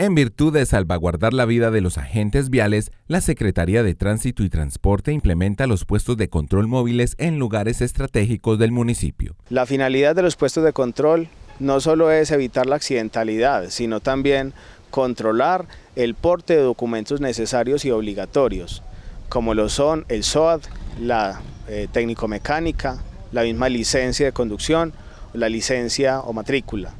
En virtud de salvaguardar la vida de los agentes viales, la Secretaría de Tránsito y Transporte implementa los puestos de control móviles en lugares estratégicos del municipio. La finalidad de los puestos de control no solo es evitar la accidentalidad, sino también controlar el porte de documentos necesarios y obligatorios, como lo son el SOAD, la eh, técnico-mecánica, la misma licencia de conducción, la licencia o matrícula.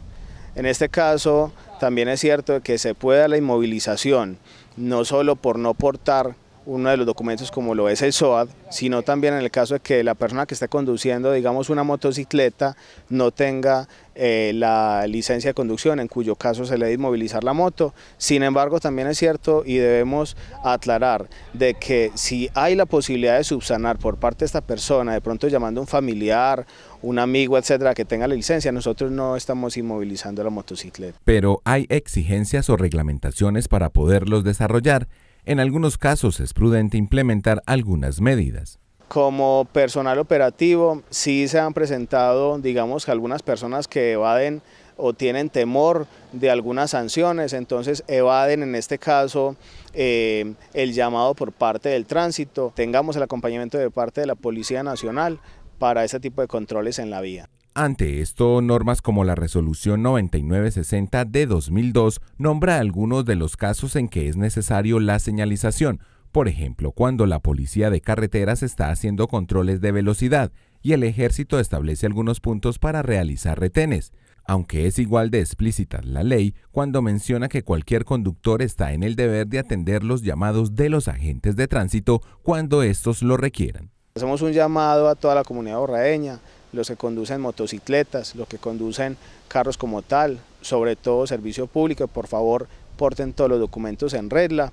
En este caso, también es cierto que se pueda la inmovilización, no solo por no portar uno de los documentos como lo es el SOAD, sino también en el caso de que la persona que esté conduciendo, digamos, una motocicleta no tenga eh, la licencia de conducción, en cuyo caso se le debe inmovilizar la moto. Sin embargo, también es cierto y debemos aclarar de que si hay la posibilidad de subsanar por parte de esta persona, de pronto llamando a un familiar, un amigo, etcétera, que tenga la licencia, nosotros no estamos inmovilizando la motocicleta. Pero hay exigencias o reglamentaciones para poderlos desarrollar en algunos casos es prudente implementar algunas medidas. Como personal operativo, sí se han presentado, digamos, algunas personas que evaden o tienen temor de algunas sanciones, entonces evaden en este caso eh, el llamado por parte del tránsito. Tengamos el acompañamiento de parte de la Policía Nacional para este tipo de controles en la vía. Ante esto, normas como la Resolución 9960 de 2002 nombra algunos de los casos en que es necesario la señalización, por ejemplo, cuando la policía de carreteras está haciendo controles de velocidad y el ejército establece algunos puntos para realizar retenes, aunque es igual de explícita la ley cuando menciona que cualquier conductor está en el deber de atender los llamados de los agentes de tránsito cuando estos lo requieran. Hacemos un llamado a toda la comunidad borraeña, los que conducen motocicletas, los que conducen carros como tal, sobre todo servicio público, por favor porten todos los documentos en regla.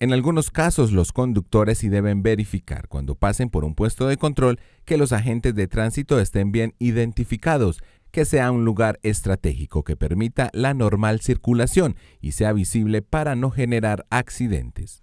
En algunos casos los conductores sí deben verificar cuando pasen por un puesto de control que los agentes de tránsito estén bien identificados, que sea un lugar estratégico que permita la normal circulación y sea visible para no generar accidentes.